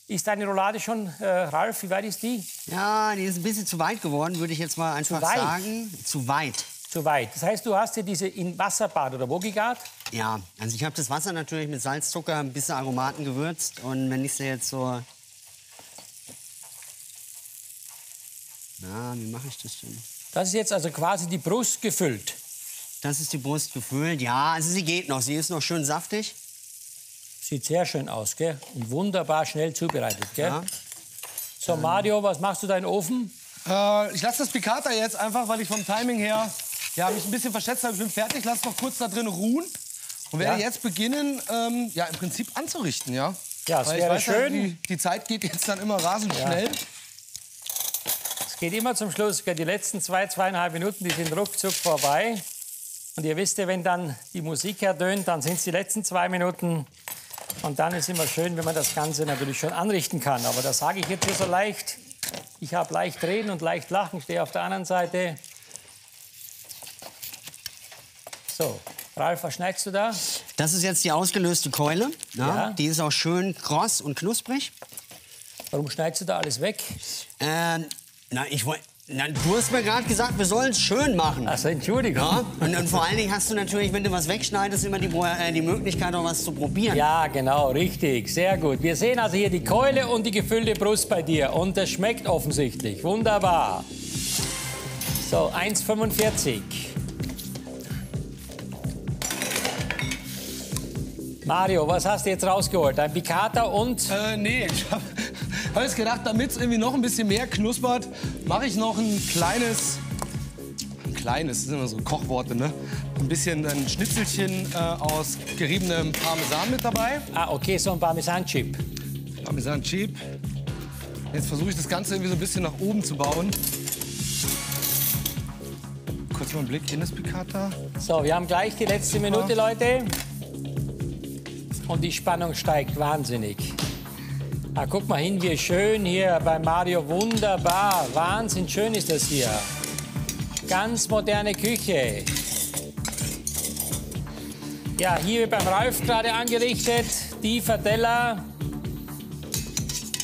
Ist deine Roulade schon, äh, Ralf, wie weit ist die? Ja, die ist ein bisschen zu weit geworden, würde ich jetzt mal einfach weit? sagen. Zu weit. Zu weit. Das heißt, du hast dir diese in Wasserbad oder wo gegart? Ja, also ich habe das Wasser natürlich mit Salz, Zucker, ein bisschen Aromaten gewürzt. Und wenn ich sie jetzt so... Na, wie mache ich das denn? Das ist jetzt also quasi die Brust gefüllt. Das ist die Brust gefüllt. Ja, also sie geht noch. Sie ist noch schön saftig. Sieht sehr schön aus, gell? Und wunderbar schnell zubereitet, gell? Ja. So, Mario, was machst du da in den Ofen? Äh, ich lasse das Piccata jetzt einfach, weil ich vom Timing her ja, mich ein bisschen verschätzt habe. Ich bin fertig, lasse noch kurz da drin ruhen und werde Ja. jetzt beginnen, ähm, ja, im Prinzip anzurichten, ja. Ja, es Weil ich wäre weiß ja, schön. die, die Zeit geht jetzt dann immer rasend schnell. Geht immer zum Schluss. Die letzten zwei, zweieinhalb Minuten, die sind ruckzuck vorbei. Und ihr wisst ja, wenn dann die Musik ertönt, dann sind es die letzten zwei Minuten. Und dann ist immer schön, wenn man das Ganze natürlich schon anrichten kann. Aber das sage ich jetzt hier so leicht. Ich habe leicht reden und leicht lachen, stehe auf der anderen Seite. So, Ralf, was schneidest du da? Das ist jetzt die ausgelöste Keule. Ja, Ja. Die ist auch schön kross und knusprig. Warum schneidest du da alles weg? Ähm, na, ich wollte... Na, du hast mir gerade gesagt, wir sollen es schön machen. Also, Entschuldigung. Ja? Und, und vor allen Dingen hast du natürlich, wenn du was wegschneidest, immer die, äh, die Möglichkeit, auch was zu probieren. Ja, genau, richtig. Sehr gut. Wir sehen also hier die Keule und die gefüllte Brust bei dir. Und das schmeckt offensichtlich. Wunderbar. So, 1,45. Mario, was hast du jetzt rausgeholt? Ein Piccata und... Äh, nee, ich habe hab jetzt gedacht, damit es irgendwie noch ein bisschen mehr knuspert, mache ich noch ein kleines, ein kleines, das sind immer so Kochworte, ne? Ein bisschen ein Schnitzelchen äh, aus geriebenem Parmesan mit dabei. Ah, okay, so ein Parmesan-Chip. Parmesan Cheap. Jetzt versuche ich das Ganze irgendwie so ein bisschen nach oben zu bauen. Kurz mal einen Blick in das Piccata. So, wir haben gleich die letzte Minute, Leute. Und die Spannung steigt wahnsinnig. Ah, guck mal hin, wie schön hier bei Mario. Wunderbar. Wahnsinn schön ist das hier. Ganz moderne Küche. Ja, hier beim Ralf gerade angerichtet. Die Fadella.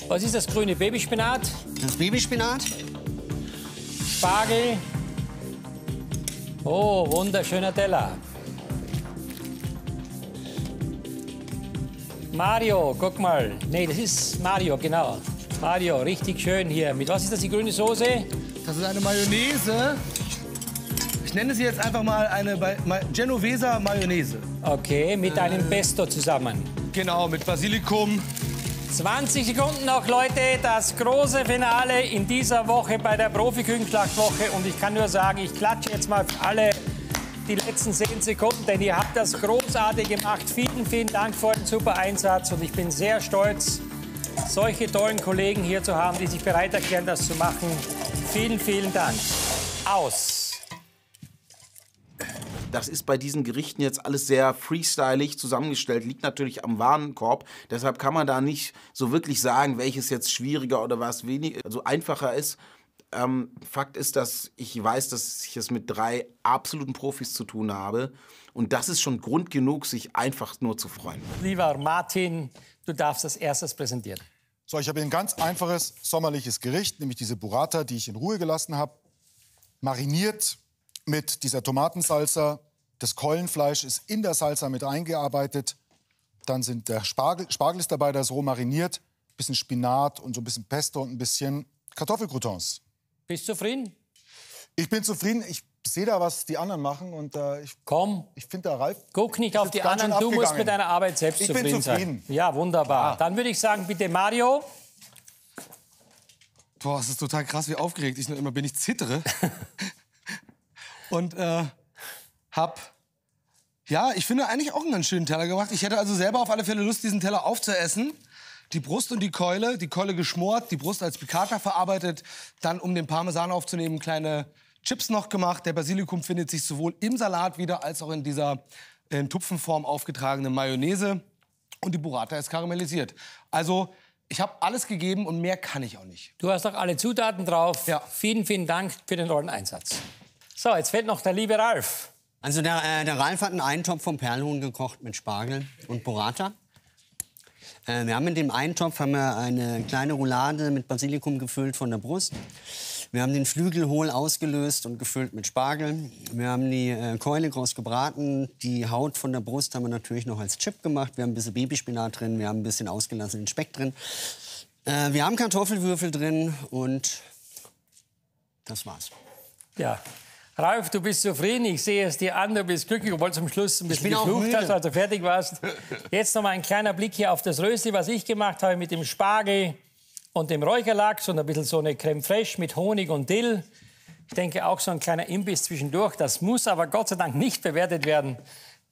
Was ist das grüne Babyspinat? Das Babyspinat. Spargel. Oh, wunderschöner Teller. Mario, guck mal. Nee, das ist Mario, genau. Mario, richtig schön hier. Mit was ist das, die grüne Soße? Das ist eine Mayonnaise. Ich nenne sie jetzt einfach mal eine Genoveser Mayonnaise. Okay, mit einem Pesto zusammen. Genau, mit Basilikum. 20 Sekunden noch, Leute. Das große Finale in dieser Woche bei der Profiküchenschlachtwoche. Und ich kann nur sagen, ich klatsche jetzt mal für alle die letzten 10 Sekunden, denn ihr habt das großartig gemacht. Vielen, vielen Dank für euren super Einsatz. Und ich bin sehr stolz, solche tollen Kollegen hier zu haben, die sich bereit erklären, das zu machen. Vielen, vielen Dank. Aus. Das ist bei diesen Gerichten jetzt alles sehr freestylig zusammengestellt, liegt natürlich am Warenkorb. Deshalb kann man da nicht so wirklich sagen, welches jetzt schwieriger oder was weniger, also einfacher ist. Ähm, Fakt ist, dass ich weiß, dass ich es mit drei absoluten Profis zu tun habe. Und das ist schon Grund genug, sich einfach nur zu freuen. Lieber Martin, du darfst als erstes präsentieren. So, ich habe hier ein ganz einfaches sommerliches Gericht, nämlich diese Burrata, die ich in Ruhe gelassen habe. Mariniert mit dieser Tomatensalsa. Das Keulenfleisch ist in der Salsa mit eingearbeitet. Dann sind der Spargel, Spargel ist dabei, der ist roh mariniert. Ein bisschen Spinat und so ein bisschen Pesto und ein bisschen Kartoffelcroutons. Bist du zufrieden? Ich bin zufrieden. Ich sehe da, was die anderen machen. Und äh, ich, Komm, ich finde, der Ralf. guck nicht auf die anderen. Du musst mit deiner Arbeit selbst Ich bin zufrieden, zufrieden. sein. Ja, wunderbar. Dann würde ich sagen, bitte Mario. Boah, es ist total krass, wie aufgeregt ich noch immer bin. Ich zittere. Und äh, hab, ja, ich finde eigentlich auch einen ganz schönen Teller gemacht. Ich hätte also selber auf alle Fälle Lust, diesen Teller aufzuessen. Die Brust und die Keule, die Keule geschmort, die Brust als Piccata verarbeitet, dann um den Parmesan aufzunehmen, kleine Chips noch gemacht. Der Basilikum findet sich sowohl im Salat wieder als auch in dieser in Tupfenform aufgetragenen Mayonnaise. Und die Burrata ist karamellisiert. Also, ich habe alles gegeben und mehr kann ich auch nicht. Du hast doch alle Zutaten drauf. Ja. Vielen, vielen Dank für den tollen Einsatz. So, jetzt fehlt noch der liebe Ralf. Also der, äh, der Ralf hat einen Eintopf vom Perlhuhn gekocht mit Spargel und Burrata. Äh, wir haben in dem Eintopf haben wir eine kleine Roulade mit Basilikum gefüllt von der Brust. Wir haben den Flügel hohl ausgelöst und gefüllt mit Spargel. Wir haben die äh, Keule groß gebraten. Die Haut von der Brust haben wir natürlich noch als Chip gemacht. Wir haben ein bisschen Babyspinat drin. Wir haben ein bisschen ausgelassenen Speck drin. Äh, wir haben Kartoffelwürfel drin und das war's. Ja. Ralf, du bist zufrieden. Ich sehe es dir an. Du bist glücklich, obwohl du zum Schluss ein bisschen geflucht hast, als du fertig warst. Jetzt noch mal ein kleiner Blick hier auf das Rösli, was ich gemacht habe mit dem Spargel und dem Räucherlachs und ein bisschen so eine Creme fraiche mit Honig und Dill. Ich denke auch so ein kleiner Imbiss zwischendurch. Das muss aber Gott sei Dank nicht bewertet werden,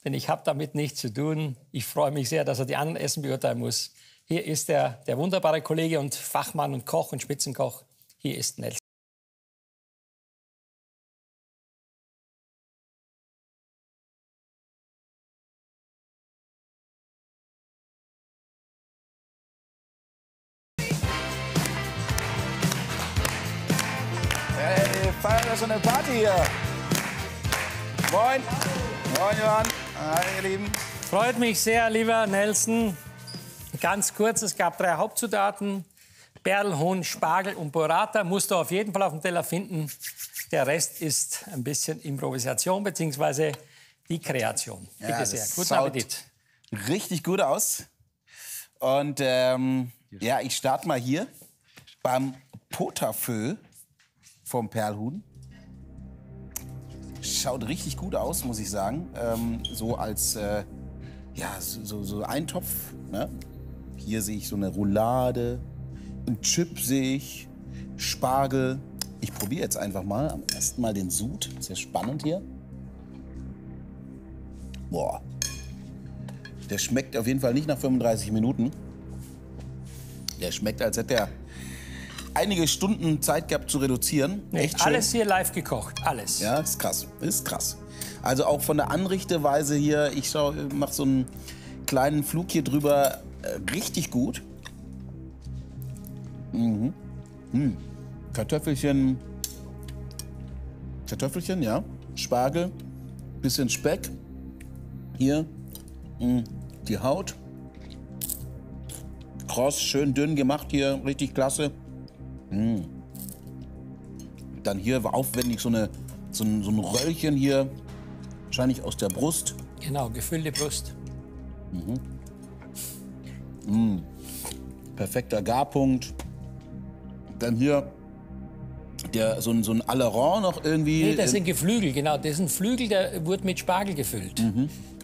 denn ich habe damit nichts zu tun. Ich freue mich sehr, dass er die anderen Essen beurteilen muss. Hier ist der, der wunderbare Kollege und Fachmann und Koch und Spitzenkoch. Hier ist Nelson. Hier. Moin. Moin, Johann. Hi, ihr Lieben. Freut mich sehr, lieber Nelson. Ganz kurz, es gab drei Hauptzutaten. Perlhuhn, Spargel und Burrata musst du auf jeden Fall auf dem Teller finden. Der Rest ist ein bisschen Improvisation bzw. die Kreation. Bitte Ja, sehr. Guten Appetit. Richtig gut aus. Und ähm, ja, ich starte mal hier beim Potafö vom Perlhuhn. Schaut richtig gut aus, muss ich sagen. Ähm, so als äh, ja, so, so, Eintopf. Ne? Hier sehe ich so eine Roulade, einen Chip sehe ich, Spargel. Ich probiere jetzt einfach mal am ersten Mal den Sud. Sehr spannend hier. Boah. Der schmeckt auf jeden Fall nicht nach 35 Minuten. Der schmeckt, als hätte er einige Stunden Zeit gehabt zu reduzieren. Nee, Echt schön. alles hier live gekocht. Alles. Ja, ist krass. Ist krass. Also auch von der Anrichteweise hier, ich schau, mach so einen kleinen Flug hier drüber, äh, richtig gut. Mhm. Mhm. Kartoffelchen. Kartoffelchen, ja. Spargel, bisschen Speck. Hier mh, die Haut. Kross, schön dünn gemacht hier, richtig klasse. Mm. Dann hier war aufwendig so, eine, so, ein, so ein Röllchen hier, wahrscheinlich aus der Brust. Genau, gefüllte Brust. Perfekter Garpunkt. Dann hier der, so, ein, so ein Aileron noch irgendwie. Nee, das äh, sind Geflügel, genau. Das ist ein Flügel, der wurde mit Spargel gefüllt.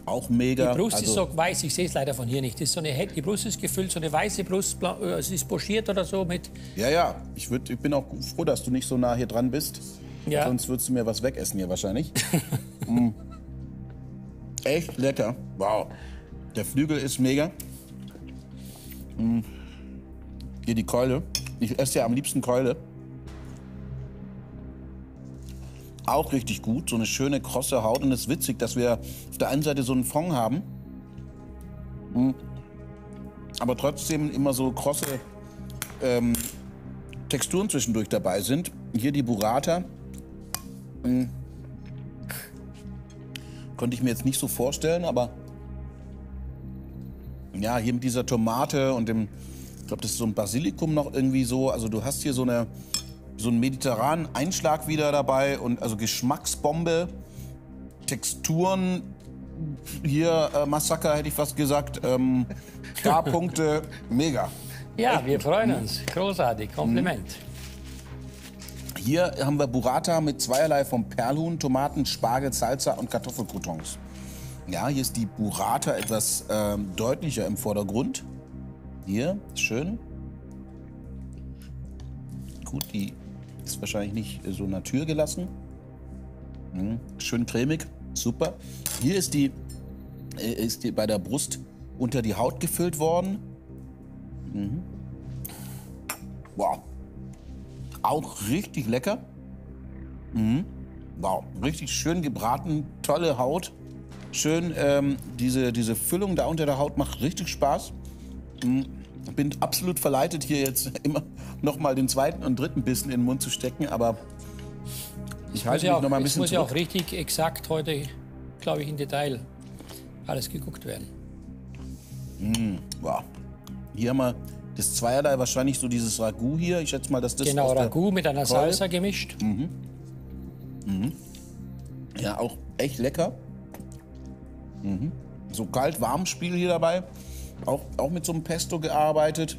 Auch mega. Die Brust ist also, so weiß, ich sehe es leider von hier nicht. Das ist so eine, die Brust ist gefüllt, so eine weiße Brust, äh, es ist pochiert oder so mit. Ja, ja. Ich, würd, ich bin auch froh, dass du nicht so nah hier dran bist. Ja. Sonst würdest du mir was wegessen hier wahrscheinlich. mm. Echt lecker. Wow. Der Flügel ist mega. Mm. Hier die Keule. Ich esse ja am liebsten Keule. Auch richtig gut. So eine schöne, krosse Haut. Und es ist witzig, dass wir auf der einen Seite so einen Fond haben. Mm. Aber trotzdem immer so krosse ähm, Texturen zwischendurch dabei sind. hier die Burrata. Hm. Konnte ich mir jetzt nicht so vorstellen, aber ja, hier mit dieser Tomate und dem, ich glaube, das ist so ein Basilikum noch irgendwie so. Also du hast hier so eine so einen mediterranen Einschlag wieder dabei und also Geschmacksbombe, Texturen, hier äh, Massaker hätte ich fast gesagt, ähm, K-Punkte, mega. Ja, Echt wir gut. freuen uns. Großartig. Kompliment. Hier haben wir Burrata mit zweierlei vom Perlhuhn, Tomaten, Spargel, Salsa und Kartoffelcroutons. Ja, hier ist die Burrata etwas ähm, deutlicher im Vordergrund. Hier, schön. Gut, die ist wahrscheinlich nicht so naturgelassen. Mhm, schön cremig, super. Hier ist die, äh, ist die bei der Brust unter die Haut gefüllt worden. Mhm. Wow. Auch richtig lecker. Mhm. Wow, richtig schön gebraten, tolle Haut. Schön, ähm, diese, diese Füllung da unter der Haut macht richtig Spaß. Mhm. Bin absolut verleitet, hier jetzt immer noch mal den zweiten und dritten Bissen in den Mund zu stecken, aber ich halte mich auch, noch mal ein es bisschen muss ja auch richtig exakt heute, glaube ich, in Detail alles geguckt werden. Wow. Hier haben wir das Zweierlei, wahrscheinlich so dieses Ragout hier. Ich schätze mal, dass das Genau, Ragout mit einer Keule- Salsa gemischt. Ja, auch echt lecker. Mhm. So kalt-warm-Spiel hier dabei. Auch, auch mit so einem Pesto gearbeitet.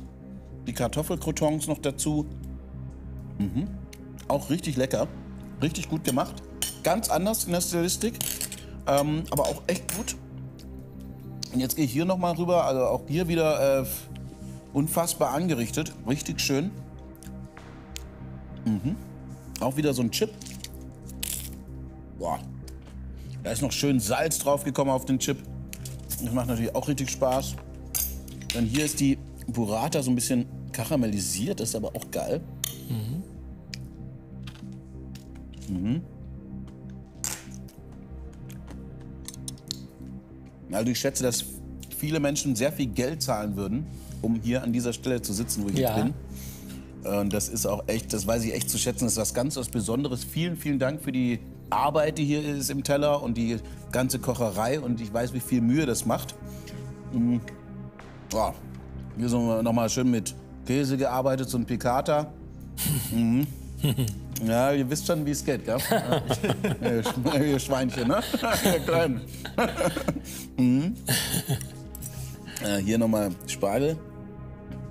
Die Kartoffelcroutons noch dazu. Mhm. Auch richtig lecker. Richtig gut gemacht. Ganz anders in der Stilistik. Ähm, aber auch echt gut. Und jetzt gehe ich hier noch mal rüber. Also auch hier wieder äh, unfassbar angerichtet. Richtig schön. Mhm. Auch wieder so ein Chip. Boah. Da ist noch schön Salz draufgekommen auf den Chip. Das macht natürlich auch richtig Spaß. Dann hier ist die Burrata so ein bisschen karamellisiert, das ist aber auch geil. Mhm. Also ich schätze, dass viele Menschen sehr viel Geld zahlen würden, um hier an dieser Stelle zu sitzen, wo ich Ja. jetzt bin. Und das ist auch echt, das weiß ich echt zu schätzen. Das ist was ganz was Besonderes. Vielen, vielen Dank für die Arbeit, die hier ist im Teller und die ganze Kocherei. Und ich weiß, wie viel Mühe das macht. Mm. Boah. Hier sind wir nochmal schön mit Käse gearbeitet, so ein Piccata. Mhm. Ja, ihr wisst schon, wie es geht, gell? Ja, ihr Sch- ihr Schweinchen, ne? Ihr Kleinen. mhm. äh, hier nochmal Spargel.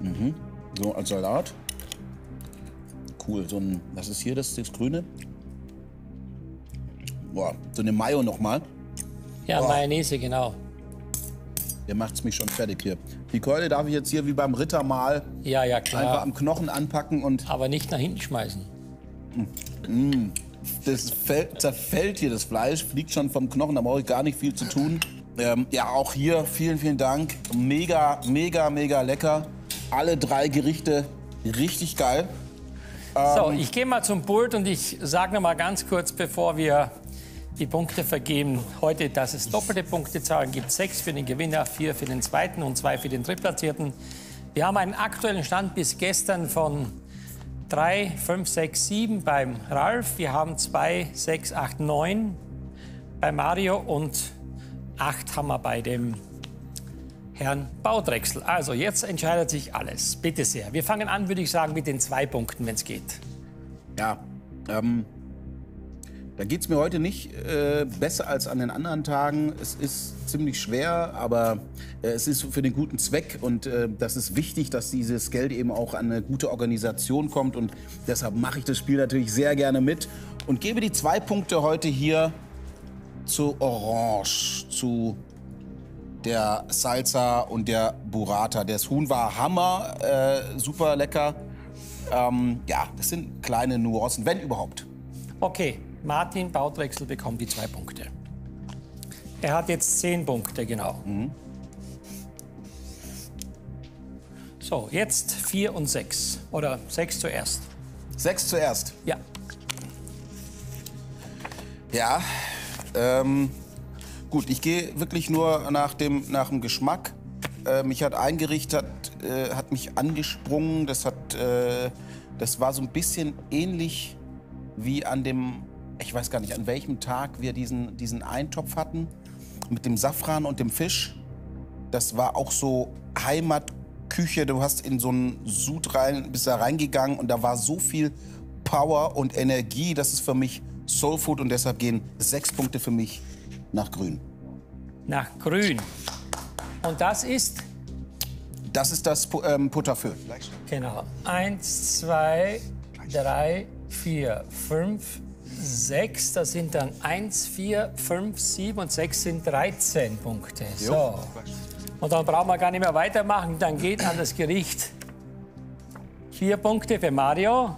Mhm. So als Salat. Cool, so ein, was ist hier das, das Grüne? Boah, so eine Mayo nochmal. Ja, Mayonnaise, genau. Der macht's mich schon fertig hier. Die Keule darf ich jetzt hier wie beim Rittermahl Ja, ja, einfach klar. am Knochen anpacken und Aber nicht nach hinten schmeißen. das fällt, zerfällt hier das Fleisch, fliegt schon vom Knochen, da brauche ich gar nicht viel zu tun. Ähm, ja, auch hier vielen, vielen Dank. Mega, mega, mega lecker. Alle drei Gerichte richtig geil. So, ich gehe mal zum Pult und ich sage noch mal ganz kurz, bevor wir die Punkte vergeben, heute, dass es doppelte Punktezahlen gibt. Sechs für den Gewinner, vier für den zweiten und zwei für den drittplatzierten. Wir haben einen aktuellen Stand bis gestern von 3, 5, 6, 7 beim Ralf. Wir haben 2, 6, 8, 9 bei Mario und 8 haben wir bei dem Herrn Baudrechsel. Also jetzt entscheidet sich alles. Bitte sehr. Wir fangen an, würde ich sagen, mit den zwei Punkten, wenn es geht. Ja, ähm, da geht es mir heute nicht äh, besser als an den anderen Tagen. Es ist ziemlich schwer, aber äh, es ist für den guten Zweck und äh, das ist wichtig, dass dieses Geld eben auch an eine gute Organisation kommt und deshalb mache ich das Spiel natürlich sehr gerne mit und gebe die zwei Punkte heute hier zu Orange, zu der Salsa und der Burrata. Das Huhn war Hammer, äh, super lecker. Ähm, ja, das sind kleine Nuancen, wenn überhaupt. Okay, Martin Baudrechsel bekommt die zwei Punkte. Er hat jetzt zehn Punkte, genau. So, jetzt vier und sechs. Oder sechs zuerst. Sechs zuerst. Ja. Ja, ähm, gut, ich gehe wirklich nur nach dem, nach dem Geschmack. Äh, mich hat ein Gericht hat, äh, hat mich angesprungen. Das hat, äh, das war so ein bisschen ähnlich wie an dem, ich weiß gar nicht, an welchem Tag wir diesen, diesen Eintopf hatten mit dem Safran und dem Fisch. Das war auch so Heimatküche. Du hast in so einen Sud rein, bist da reingegangen und da war so viel Power und Energie. Das ist für mich Soul Food und deshalb gehen sechs Punkte für mich nach Grün. Nach Grün. Und das ist? Das ist das ähm, Butterfeu. Genau. Eins, zwei, drei, vier, fünf, sechs. Das sind dann eins, vier, fünf, sieben und sechs sind 13 Punkte. So. Und dann brauchen wir gar nicht mehr weitermachen. Dann geht an das Gericht vier Punkte für Mario.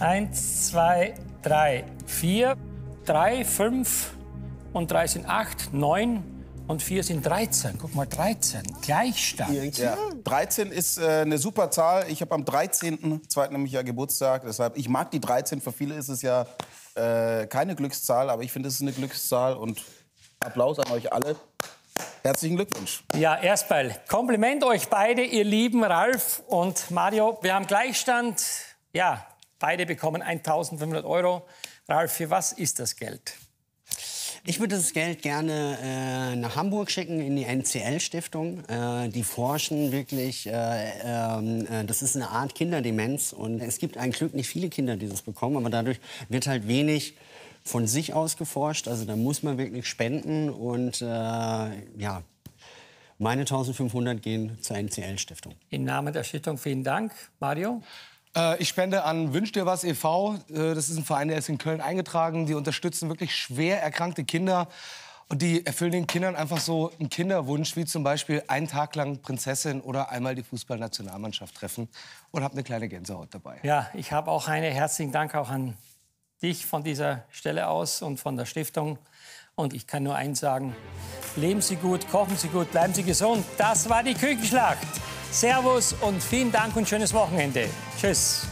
Eins, zwei, drei, vier. Drei, fünf und drei sind acht, neun und vier sind 13. Guck mal, 13. Gleichstand. Ja. 13 ist äh, eine super Zahl. Ich habe am 13.2. nämlich ja Geburtstag. Deshalb, ich mag die 13. Für viele ist es ja äh, keine Glückszahl, aber ich finde, es ist eine Glückszahl. Und Applaus an euch alle. Herzlichen Glückwunsch. Ja, erstmal Kompliment euch beide, ihr lieben Ralf und Mario. Wir haben Gleichstand. Ja, beide bekommen 1500 Euro. Ralf, für was ist das Geld? Ich würde das Geld gerne äh, nach Hamburg schicken, in die NCL-Stiftung. Äh, die forschen wirklich, äh, ähm, äh, das ist eine Art Kinderdemenz. Und es gibt ein Glück nicht viele Kinder, die das bekommen, aber dadurch wird halt wenig von sich aus geforscht. Also da muss man wirklich spenden. Und äh, ja, meine 1500 gehen zur NCL-Stiftung. Im Namen der Stiftung vielen Dank. Mario? Äh, ich spende an Wünsch dir was e.V. Äh, das ist ein Verein, der ist in Köln eingetragen. Die unterstützen wirklich schwer erkrankte Kinder. Und die erfüllen den Kindern einfach so einen Kinderwunsch, wie zum Beispiel einen Tag lang Prinzessin oder einmal die Fußballnationalmannschaft treffen. Und habe eine kleine Gänsehaut dabei. Ja, ich habe auch eine herzlichen Dank auch an dich von dieser Stelle aus und von der Stiftung. Und ich kann nur eins sagen, leben Sie gut, kochen Sie gut, bleiben Sie gesund. Das war die Küchenschlacht. Servus und vielen Dank und schönes Wochenende. Tschüss.